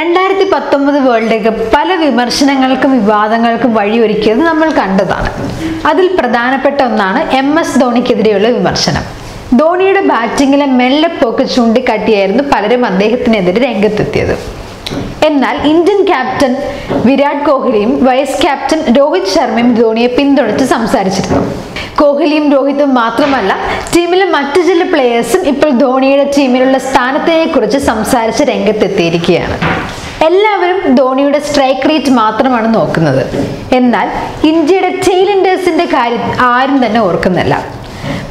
രണ്ടായിരത്തി പത്തൊമ്പത് world cup പല വിമർശനങ്ങൾക്കും വിവാദങ്ങൾക്കും വഴിയൊരുക്കിയത് നമ്മൾ കണ്ടതാണ്. അതിൽ പ്രധാനപ്പെട്ട ഒന്നാണ് എം എസ് ധോണിക്കെതിരെയുള്ള വിമർശനം. ധോണിയുടെ ബാറ്റിങ്ങിലെ മെല്ലെപ്പോക്ക് ചൂണ്ടിക്കാട്ടിയായിരുന്നു പലരും അദ്ദേഹത്തിനെതിരെ രംഗത്തെത്തിയത്. എന്നാൽ ഇന്ത്യൻ ക്യാപ്റ്റൻ വിരാട് കോഹ്ലിയും വൈസ് ക്യാപ്റ്റൻ രോഹിത് ശർമ്മയും ധോണിയെ പിന്തുണച്ച് സംസാരിച്ചിരുന്നു. കോഹ്ലിയും രോഹിതും മാത്രമല്ല ടീമിലെ മറ്റു ചില പ്ലേയേഴ്സും ഇപ്പോൾ ധോണിയുടെ ടീമിലുള്ള സ്ഥാനത്തിനെ കുറിച്ച് സംസാരിച്ച് രംഗത്തെത്തിയിരിക്കുകയാണ്. എല്ലാവരും ധോണിയുടെ സ്ട്രൈക്ക് റേറ്റ് മാത്രമാണ് നോക്കുന്നത്. എന്നാൽ ഇന്ത്യയുടെ ടെയിലൻഡേഴ്സിന്റെ കാര്യം ആരും തന്നെ ഓർക്കുന്നില്ല.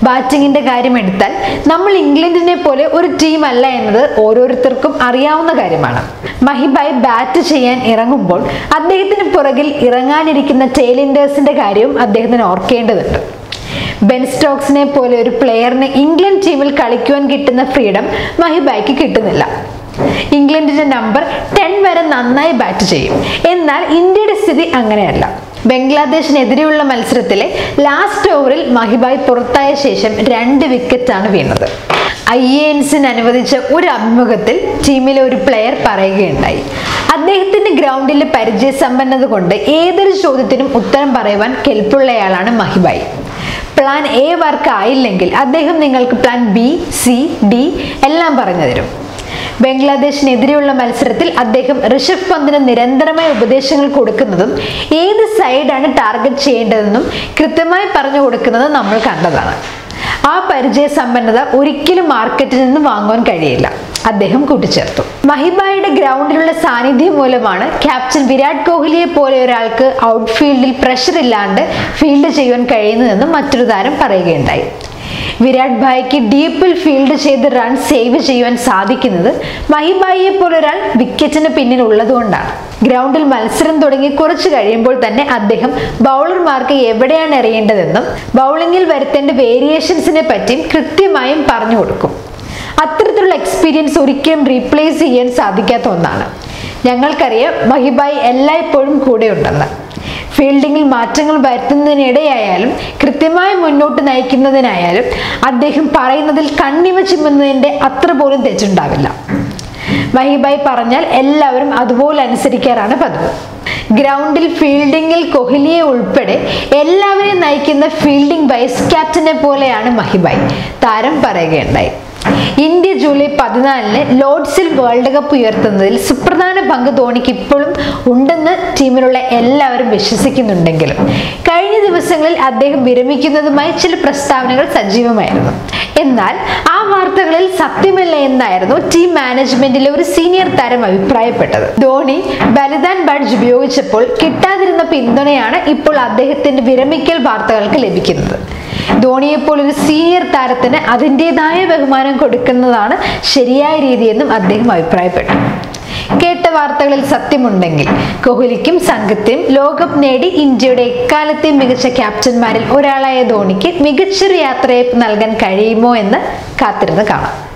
ബാറ്റിങ്ങിന്റെ കാര്യം എടുത്താൽ നമ്മൾ ഇംഗ്ലണ്ടിനെ പോലെ ഒരു ടീം അല്ല എന്നത് ഓരോരുത്തർക്കും അറിയാവുന്ന കാര്യമാണ്. മഹിബായ് ബാറ്റ് ചെയ്യാൻ ഇറങ്ങുമ്പോൾ അദ്ദേഹത്തിന് പുറകിൽ ഇറങ്ങാനിരിക്കുന്ന ടെയിലിൻഡേഴ്സിന്റെ കാര്യവും അദ്ദേഹത്തിന് ഓർക്കേണ്ടതുണ്ട്. ബെൻ സ്റ്റോക്സിനെ പോലെ ഒരു പ്ലെയറിന് ഇംഗ്ലണ്ട് ടീമിൽ കളിക്കുവാൻ കിട്ടുന്ന ഫ്രീഡം മഹിബായ്ക്ക് കിട്ടുന്നില്ല. ഇംഗ്ലണ്ടിന്റെ നമ്പർ ടെൻ വരെ നന്നായി ബാറ്റ് ചെയ്യും. എന്നാൽ ഇന്ത്യയുടെ സ്ഥിതി അങ്ങനെയല്ല. ബംഗ്ലാദേശിനെതിരെയുള്ള മത്സരത്തിലെ ലാസ്റ്റ് ഓവറിൽ മഹിബായ് പുറത്തായ ശേഷം രണ്ട് വിക്കറ്റാണ് വീണത്. ഐ എ എൻസിന് അനുവദിച്ച ഒരു അഭിമുഖത്തിൽ ടീമിലെ ഒരു പ്ലെയർ പറയുകയുണ്ടായി. അദ്ദേഹത്തിന്റെ ഗ്രൗണ്ടിലെ പരിചയസമ്പന്നത കൊണ്ട് ഏതൊരു ചോദ്യത്തിനും ഉത്തരം പറയുവാൻ കെൽപ്പുള്ളയാളാണ് മഹിബായ്. പ്ലാൻ എ വർക്ക് ആയില്ലെങ്കിൽ അദ്ദേഹം നിങ്ങൾക്ക് പ്ലാൻ ബി സി ഡി എല്ലാം പറഞ്ഞു തരും. ബംഗ്ലാദേശിനെതിരെയുള്ള മത്സരത്തിൽ അദ്ദേഹം ഋഷഭ് പന്തിന് നിരന്തരമായ ഉപദേശങ്ങൾ കൊടുക്കുന്നതും ഏത് സൈഡാണ് ടാർഗറ്റ് ചെയ്യേണ്ടതെന്നും കൃത്യമായി പറഞ്ഞു കൊടുക്കുന്നതും നമ്മൾ കണ്ടതാണ്. ആ പരിചയ സമ്പന്നത ഒരിക്കലും മാർക്കറ്റിൽ നിന്ന് വാങ്ങുവാൻ കഴിയില്ല. അദ്ദേഹം കൂട്ടിച്ചേർത്തു. മഹിബായുടെ ഗ്രൗണ്ടിലുള്ള സാന്നിധ്യം മൂലമാണ് ക്യാപ്റ്റൻ വിരാട് കോഹ്ലിയെ പോലെ ഒരാൾക്ക് ഔട്ട്ഫീൽഡിൽ പ്രഷർ ഇല്ലാണ്ട് ഫീൽഡ് ചെയ്യുവാൻ കഴിയുന്നതെന്നും മറ്റൊരു താരം പറയുകയുണ്ടായി. വിരാട് ഭായിക്ക് ഡീപ്പിൽ ഫീൽഡ് ചെയ്ത് റൺ സേവ് ചെയ്യുവാൻ സാധിക്കുന്നത് മഹിബായിയെ പോലെ ഒരാൾ വിക്കറ്റിന് പിന്നിൽ ഉള്ളതുകൊണ്ടാണ്. ഗ്രൗണ്ടിൽ മത്സരം തുടങ്ങി കുറച്ച് കഴിയുമ്പോൾ തന്നെ അദ്ദേഹം ബൗളർമാർക്ക് എവിടെയാണ് എറിയേണ്ടതെന്നും ബൗളിങ്ങിൽ വരുത്തേണ്ട വേരിയേഷൻസിനെ പറ്റിയും കൃത്യമായും പറഞ്ഞു കൊടുക്കും. അത്തരത്തിലുള്ള എക്സ്പീരിയൻസ് ഒരിക്കലും റീപ്ലേസ് ചെയ്യാൻ സാധിക്കാത്ത ഒന്നാണ്. ഞങ്ങൾക്കറിയാം മഹിബായി എല്ലായ്പ്പോഴും കൂടെ ഉണ്ടെന്ന് ഫീൽഡിങ്ങിൽ മാറ്റങ്ങൾ വരുത്തുന്നതിനിടെയായാലും കൃത്യമായി മുന്നോട്ട് നയിക്കുന്നതിനായാലും അദ്ദേഹം പറയുന്നതിൽ കണ്ണിമ ചിമ്മുന്നതിന്റെ അത്ര പോലും തെറ്റുണ്ടാവില്ല. മഹിബായി പറഞ്ഞാൽ എല്ലാവരും അതുപോലെ അനുസരിക്കാറാണ് പതിവ്. ഗ്രൗണ്ടിൽ ഫീൽഡിങ്ങിൽ കോഹ്ലിയെ ഉൾപ്പെടെ എല്ലാവരെയും നയിക്കുന്ന ഫീൽഡിംഗ് വൈസ് ക്യാപ്റ്റനെ പോലെയാണ് മഹിബായി താരം പറയുകയുണ്ടായി. ഇന്ത്യ ജൂലൈ പതിനാലിന് ലോർഡ്സിൽ വേൾഡ് കപ്പ് ഉയർത്തുന്നതിൽ സുപ്രധാന പങ്ക് ധോണിക്ക് ഇപ്പോഴും ഉണ്ടെന്ന് ടീമിലുള്ള എല്ലാവരും വിശ്വസിക്കുന്നുണ്ടെങ്കിലും ദിവസങ്ങളിൽ അദ്ദേഹം വിരമിക്കുന്നതുമായി ചില പ്രസ്താവനകൾ സജീവമായിരുന്നു. എന്നാൽ ആ വാർത്തകളിൽ സത്യമല്ല എന്നായിരുന്നു ടീം മാനേജ്മെന്റിലെ ഒരു സീനിയർ താരം അഭിപ്രായപ്പെട്ടത്. ധോണി ബലിദാൻ ബഡ്ജ് ഉപയോഗിച്ചപ്പോൾ കിട്ടാതിരുന്ന പിന്തുണയാണ് ഇപ്പോൾ അദ്ദേഹത്തിന്റെ വിരമിക്കൽ വാർത്തകൾക്ക് ലഭിക്കുന്നത്. ധോണിയെപ്പോൾ ഒരു സീനിയർ താരത്തിന് അതിന്റെതായ ബഹുമാനം കൊടുക്കുന്നതാണ് ശരിയായ രീതിയെന്നും അദ്ദേഹം അഭിപ്രായപ്പെട്ടു. കേട്ട വാർത്തകളിൽ സത്യമുണ്ടെങ്കിൽ കോഹ്ലിക്കും സംഘത്തിനും ലോകകപ്പ് നേടി ഇന്ത്യയുടെ എക്കാലത്തെയും മികച്ച ക്യാപ്റ്റന്മാരിൽ ഒരാളായ ധോണിക്ക് മികച്ചൊരു യാത്രയപ്പ് നൽകാൻ കഴിയുമോ എന്ന് കാത്തിരുന്ന് കാണാം.